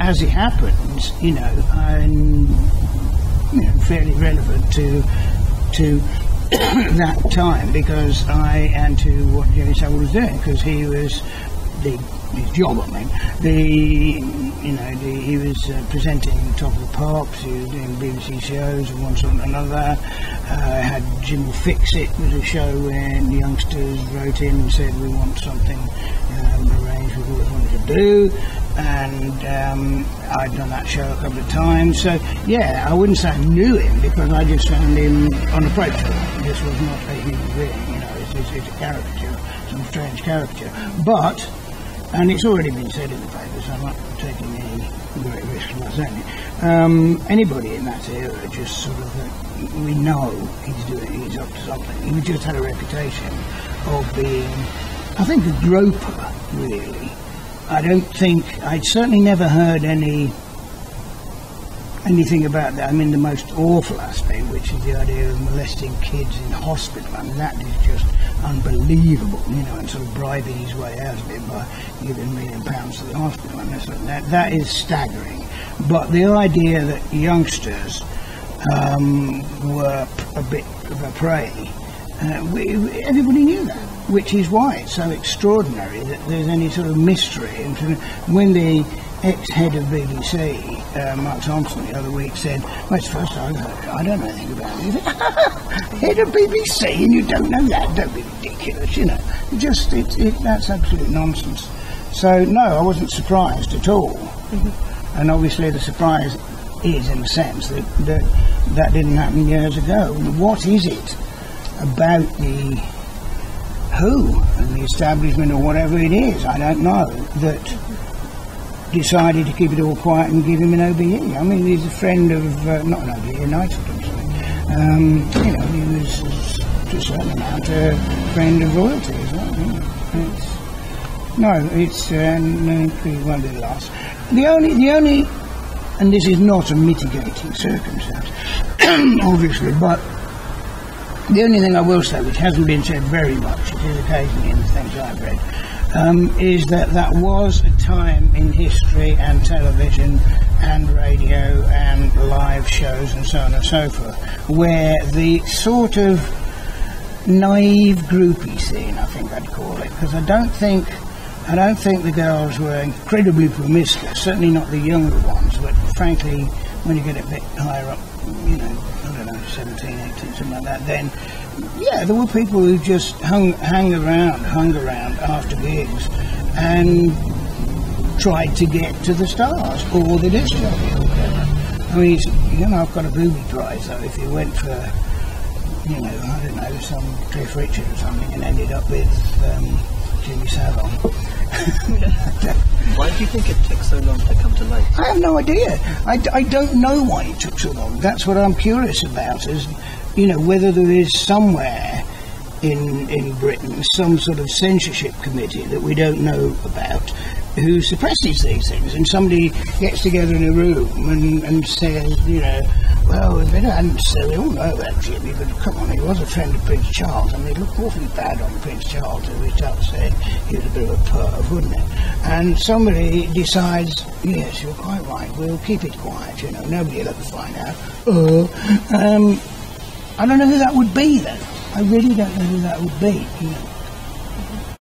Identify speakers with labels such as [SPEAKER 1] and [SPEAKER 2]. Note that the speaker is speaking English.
[SPEAKER 1] as it happens, you know, you know, fairly relevant to to that time because I and to what Jimmy Savile was doing because he was the his job, I mean, the you know the, he was uh, presenting Top of the Pops, he was doing BBC shows and one sort and another. Uh, had Jim'll Fix It was a show where the youngsters wrote in and said we want something um, arranged we've always wanted to do, and um, I'd done that show a couple of times. So yeah, I wouldn't say I knew him because I just found him unapproachable. This was not a human being, you know, it's, it's, it's a caricature, some strange caricature, but and it's already been said in the papers, I'm not taking any great risk by saying it. Um, anybody in that era just sort of, uh, we know he's doing, he's up to something. He just had a reputation of being, I think, a groper, really. I don't think, I'd certainly never heard any anything about that. I mean, the most awful aspect, which is the idea of molesting kids in hospital. I mean, that is just unbelievable, you know, and sort of bribing his way out of it by giving million pounds to the hospital. I mean, that, that is staggering. But the idea that youngsters um, were a bit of a prey, uh, we, everybody knew that, which is why it's so extraordinary that there's any sort of mystery. And when the ex-head of BBC, uh, Mark Thompson, the other week said, well, it's the first time I've heard. I don't know anything about it. head of BBC and you don't know that? Don't be ridiculous, you know. Just, it, it, that's absolute nonsense. So, no, I wasn't surprised at all. Mm-hmm. And obviously the surprise is, in a sense, that, that that didn't happen years ago. What is it about the who and the establishment or whatever it is, I don't know, that decided to keep it all quiet and give him an OBE. I mean, he's a friend of, uh, not an OBE, a knighthood. Um, you know, he was, to a certain amount, a friend of royalty as well. You know. It's, no, it's, uh, no, won't be the last. The only, the only, and this is not a mitigating circumstance, obviously, but the only thing I will say, which hasn't been said very much, it is occasionally in the things I've read, um, is that that was a time in history and television and radio and live shows and so on and so forth where the sort of naive groupie scene, I think I'd call it, because I don't think I don't think the girls were incredibly promiscuous, certainly not the younger ones, but frankly, when you get a bit higher up, you know, I don't know, 17, 18, something like that, then yeah, there were people who just hung, hang around, hung around after gigs and tried to get to the stars or the disc or whatever. I mean, you know, I've got a booby prize though. If you went for, you know, I don't know, some Cliff Richard or something and ended up with um, Jimmy Savile.
[SPEAKER 2] why do you think it took so long to come to light?
[SPEAKER 1] I have no idea. I, I don't know why it took so long. That's what I'm curious about. Is you know, whether there is somewhere in, in Britain some sort of censorship committee that we don't know about who suppresses these things. And somebody gets together in a room and, and says, you know, well, they don't necessarily all know about Jimmy, but come on, he was a friend of Prince Charles. I mean, it looked awfully bad on Prince Charles reached out and said he was a bit of a perv, wouldn't it? And somebody decides, yes, you're quite right, we'll keep it quiet, you know, nobody will ever find out. Uh, um, I don't know who that would be then. I really don't know who that would be. You know.